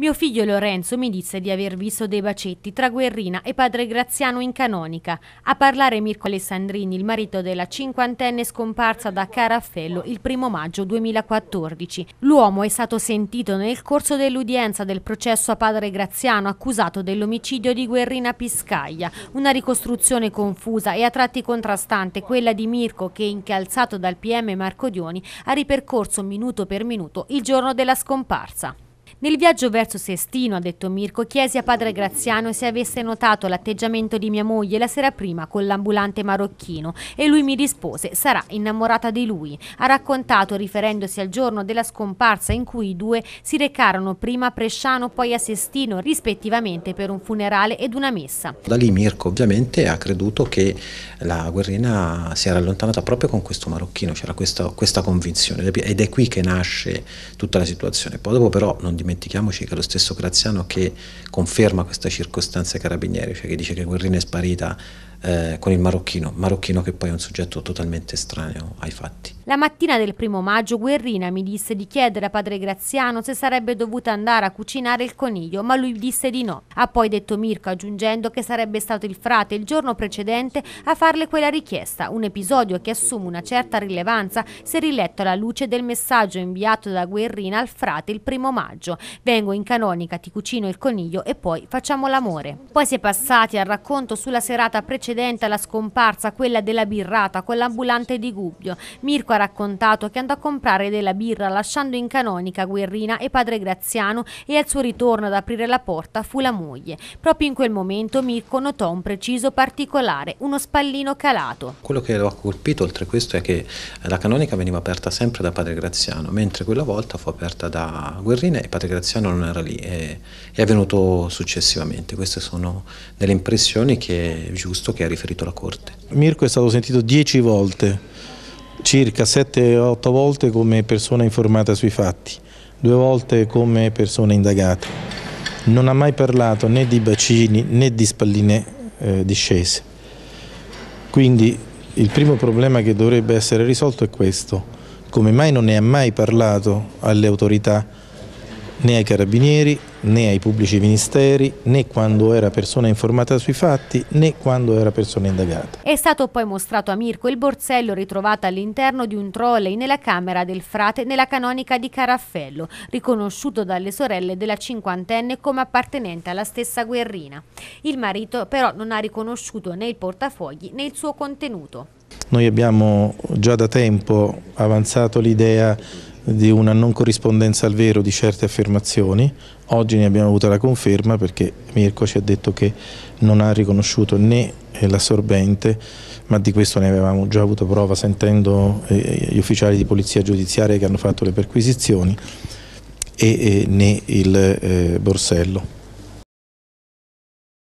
Mio figlio Lorenzo mi disse di aver visto dei bacetti tra Guerrina e padre Graziano in canonica. A parlare Mirko Alessandrini, il marito della cinquantenne scomparsa da Caraffello il primo maggio 2014. L'uomo è stato sentito nel corso dell'udienza del processo a padre Graziano accusato dell'omicidio di Guerrina Piscaglia. Una ricostruzione confusa e a tratti contrastante quella di Mirko che, incalzato dal PM Marco Dioni, ha ripercorso minuto per minuto il giorno della scomparsa. Nel viaggio verso Sestino, ha detto Mirko, chiesi a padre Graziano se avesse notato l'atteggiamento di mia moglie la sera prima con l'ambulante marocchino e lui mi rispose sarà innamorata di lui. Ha raccontato riferendosi al giorno della scomparsa in cui i due si recarono prima a Presciano poi a Sestino rispettivamente per un funerale ed una messa. Da lì Mirko ovviamente ha creduto che la guerrina si era allontanata proprio con questo marocchino, c'era questa, questa convinzione ed è qui che nasce tutta la situazione. Poi dopo però non dimentichiamoci che è lo stesso Graziano che conferma questa circostanza ai carabinieri, cioè che dice che Guerrina è sparita eh, con il marocchino, marocchino che poi è un soggetto totalmente estraneo ai fatti. La mattina del primo maggio Guerrina mi disse di chiedere a padre Graziano se sarebbe dovuta andare a cucinare il coniglio, ma lui disse di no. Ha poi detto Mirko aggiungendo che sarebbe stato il frate il giorno precedente a farle quella richiesta, un episodio che assume una certa rilevanza se riletto alla luce del messaggio inviato da Guerrina al frate il primo maggio. Vengo in canonica, ti cucino il coniglio e poi facciamo l'amore. Poi si è passati al racconto sulla serata precedente alla scomparsa, quella della birrata con l'ambulante di Gubbio. Mirko ha raccontato che andò a comprare della birra lasciando in canonica Guerrina e padre Graziano e al suo ritorno ad aprire la porta fu la moglie. Proprio in quel momento Mirko notò un preciso particolare, uno spallino calato. Quello che lo ha colpito oltre questo è che la canonica veniva aperta sempre da padre Graziano, mentre quella volta fu aperta da Guerrina e padre Graziano non era lì, è, è avvenuto successivamente. Queste sono delle impressioni che è giusto che ha riferito la Corte. Mirko è stato sentito dieci volte, circa 7-8 volte come persona informata sui fatti, due volte come persona indagata. Non ha mai parlato né di bacini né di spalline eh, discese. Quindi il primo problema che dovrebbe essere risolto è questo. Come mai non ne ha mai parlato alle autorità né ai carabinieri né ai pubblici ministeri né quando era persona informata sui fatti né quando era persona indagata. È stato poi mostrato a Mirko il borsello ritrovato all'interno di un trolley nella camera del frate nella canonica di Caraffello, riconosciuto dalle sorelle della cinquantenne come appartenente alla stessa guerrina. Il marito però non ha riconosciuto né il portafogli né il suo contenuto. Noi abbiamo già da tempo avanzato l'idea di una non corrispondenza al vero di certe affermazioni. Oggi ne abbiamo avuto la conferma perché Mirko ci ha detto che non ha riconosciuto né l'assorbente, ma di questo ne avevamo già avuto prova sentendo eh, gli ufficiali di polizia giudiziaria che hanno fatto le perquisizioni, e, né il eh, borsello.